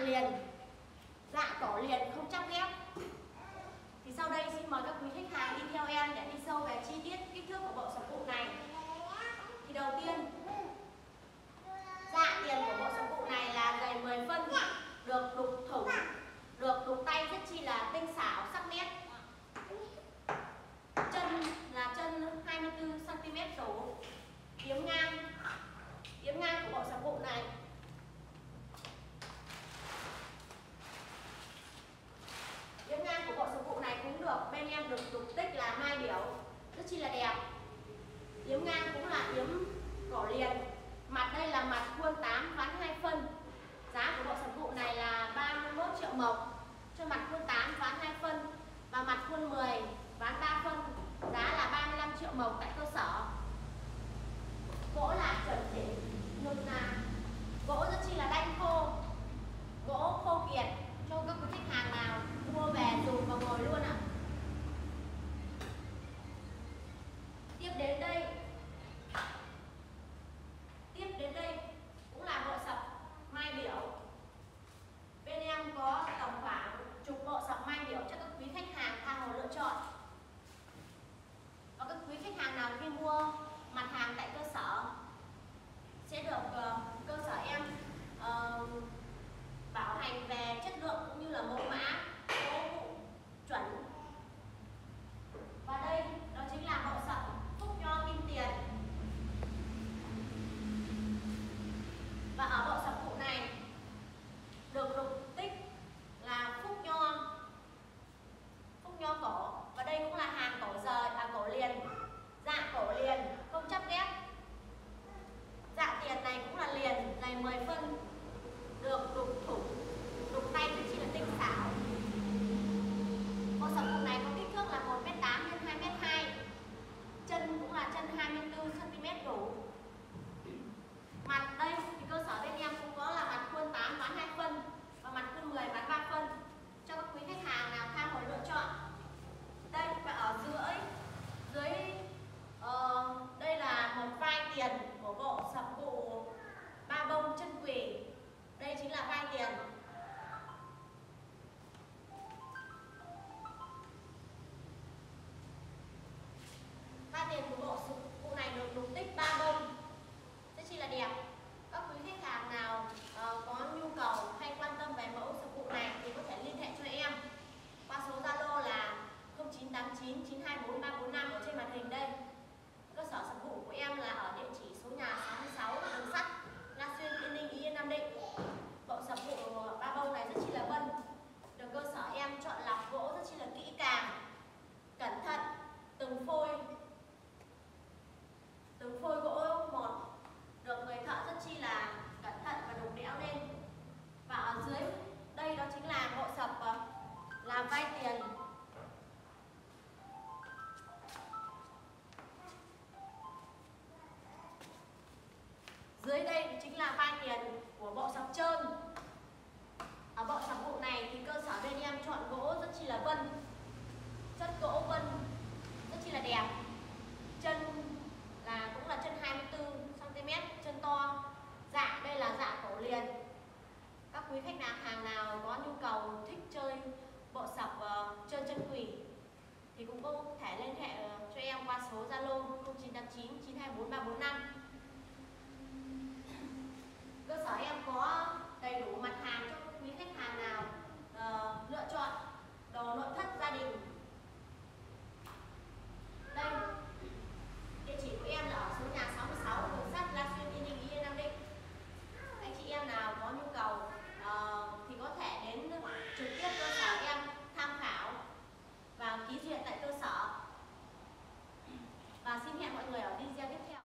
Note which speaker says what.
Speaker 1: liền. Dạ cỏ liền không chắc ghép thì sau đây xin mời các quý khách hàng đi theo em để đi sâu chi là đẹp. Yếm ngang cũng là yếm cỏ liền. Mặt đây là mặt khuôn 8 ván 2 phân. Giá của bộ sản phụ này là 31 triệu mộc. Cho mặt khuôn 8 ván 2 phân. Và mặt khuôn 10 ván 3 phân. Giá là 35 triệu mộc tại cơ sở. Gỗ là chuẩn chỉnh nung nà gỗ rất chi là đanh. của bộ sập cụ ba bông chân quỷ đây chính là vai tiền. 9 924 345